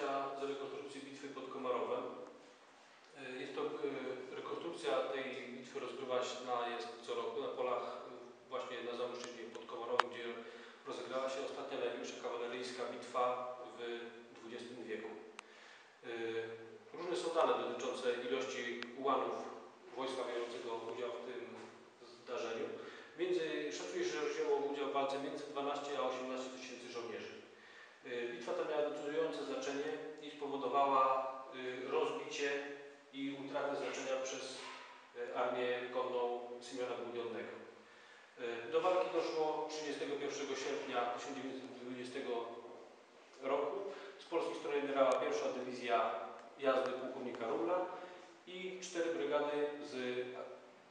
zdjęcia z rekonstrukcji bitwy pod Komarowem. E, Jest to e, rekonstrukcja tej bitwy rozgrywa się na, jest co roku na polach e, właśnie na Zamoszynie pod Komarowem, gdzie rozegrała się ostatnia największa kawaleryjska bitwa w XX wieku. Różne są dane dotyczące ilości ułanów wojska biorącego udział w tym zdarzeniu. Między, szacuje się, że wzięło udział w walce między 12 a 18 tysięcy żołnierzy. Y, Bitwa ta miała znaczenia przez y, armię konną Simeona Budionnego. Y, Do walki doszło 31 sierpnia 1920 roku. Z polskiej strony generała pierwsza dywizja jazdy pułkownika Rumla i cztery brygady z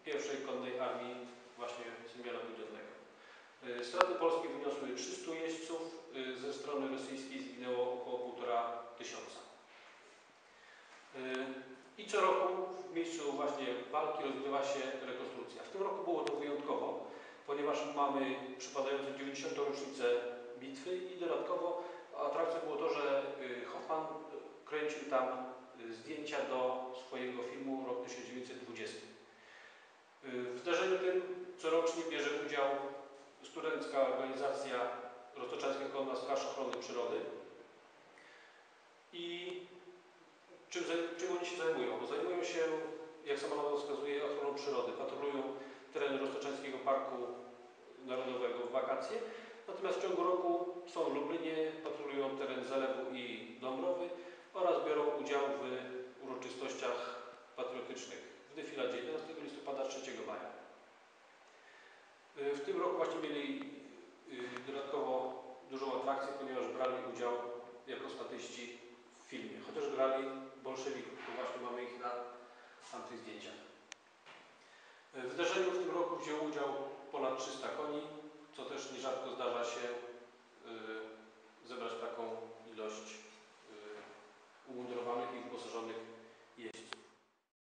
pierwszej konnej armii właśnie Simeona Budionnego. Y, Straty polskie wyniosły 300 jeźdźców, ze strony rosyjskiej zginęło około 1,5 tysiąca. I co roku miejscu właśnie walki rozgrywa się rekonstrukcja. W tym roku było to wyjątkowo, ponieważ mamy przypadającą 90. rocznicę bitwy i dodatkowo atrakcją było to, że y, Hoffman kręcił tam y, zdjęcia do swojego filmu rok 1920. Y, W zdarzeniu tym corocznie bierze udział studencka organizacja czym, czym oni się zajmują? Bo zajmują się, jak sama nazwa wskazuje, ochroną przyrody. Patrolują tereny Roztoczańskiego Parku Narodowego w wakacje. Natomiast w ciągu roku są w Lublinie, patrolują teren Zalewu i Dąbrowy oraz biorą udział w uroczystościach patriotycznych w defiladzie 11 listopada 3 maja. W tym roku właśnie mieli y, dodatkowo dużą atrakcję, ponieważ brali udział jako statyści w filmie. Chociaż grali tamtych zdjęciach. W zdarzeniu w tym roku wzięło udział ponad 300 koni, co też nierzadko zdarza